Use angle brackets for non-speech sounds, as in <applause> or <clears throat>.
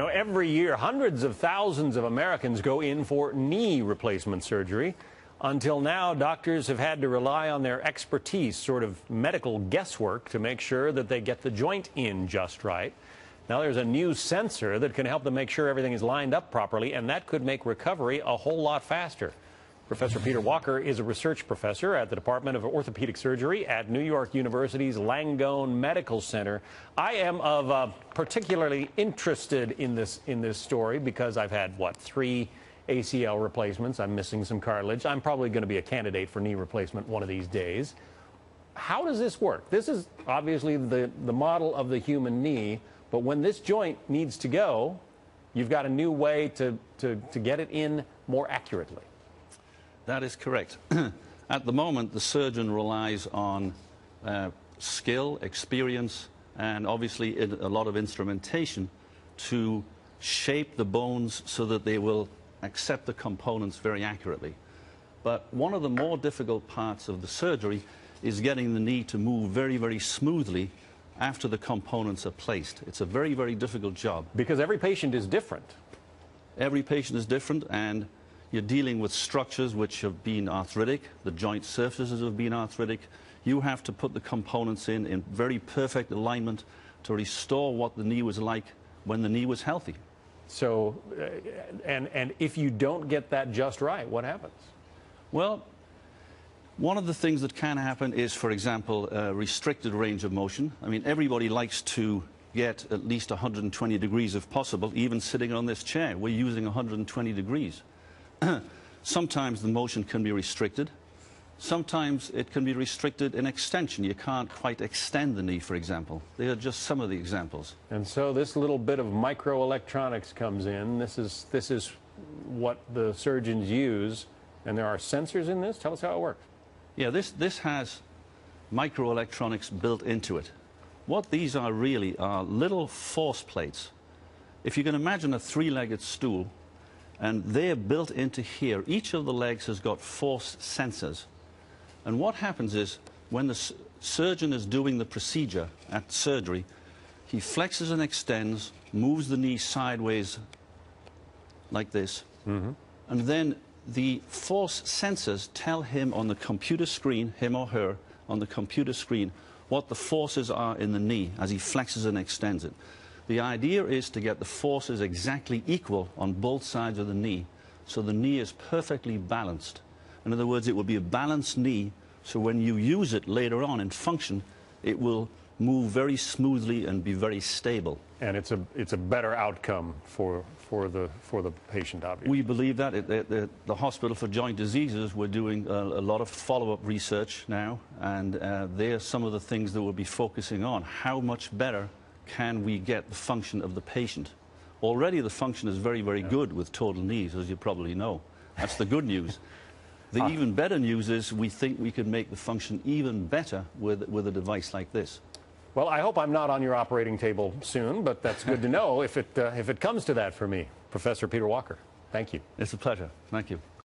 You every year, hundreds of thousands of Americans go in for knee replacement surgery. Until now, doctors have had to rely on their expertise, sort of medical guesswork, to make sure that they get the joint in just right. Now, there's a new sensor that can help them make sure everything is lined up properly, and that could make recovery a whole lot faster. Professor Peter Walker is a research professor at the Department of Orthopedic Surgery at New York University's Langone Medical Center. I am of uh, particularly interested in this in this story because I've had what three ACL replacements. I'm missing some cartilage. I'm probably going to be a candidate for knee replacement one of these days. How does this work? This is obviously the, the model of the human knee, but when this joint needs to go, you've got a new way to, to, to get it in more accurately. That is correct. <clears throat> At the moment, the surgeon relies on uh, skill, experience, and obviously a lot of instrumentation to shape the bones so that they will accept the components very accurately. But one of the more difficult parts of the surgery is getting the knee to move very, very smoothly after the components are placed. It's a very, very difficult job. Because every patient is different. Every patient is different, and you're dealing with structures which have been arthritic, the joint surfaces have been arthritic. You have to put the components in in very perfect alignment to restore what the knee was like when the knee was healthy. So, uh, and, and if you don't get that just right, what happens? Well, one of the things that can happen is, for example, restricted range of motion. I mean, everybody likes to get at least 120 degrees if possible, even sitting on this chair. We're using 120 degrees. <clears throat> Sometimes the motion can be restricted. Sometimes it can be restricted in extension. You can't quite extend the knee, for example. They are just some of the examples. And so this little bit of microelectronics comes in. This is, this is what the surgeons use. And there are sensors in this? Tell us how it works. Yeah, this, this has microelectronics built into it. What these are really are little force plates. If you can imagine a three-legged stool and they're built into here. Each of the legs has got force sensors. And what happens is when the surgeon is doing the procedure at surgery, he flexes and extends, moves the knee sideways like this, mm -hmm. and then the force sensors tell him on the computer screen, him or her, on the computer screen, what the forces are in the knee as he flexes and extends it. The idea is to get the forces exactly equal on both sides of the knee so the knee is perfectly balanced. In other words, it will be a balanced knee so when you use it later on in function, it will move very smoothly and be very stable. And it's a, it's a better outcome for, for, the, for the patient, obviously. We believe that. At the, the, Hospital for Joint Diseases, we're doing a, a lot of follow-up research now, and uh, are some of the things that we'll be focusing on. How much better can we get the function of the patient? Already the function is very, very good with total knees, as you probably know. That's the good news. <laughs> The ah. even better news is we think we can make the function even better with, with a device like this. Well, I hope I'm not on your operating table soon, but that's good to <laughs> know if it, uh, if it comes to that for me. Professor Peter Walker, thank you. It's a pleasure. Thank you.